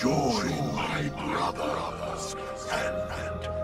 Join my brothers and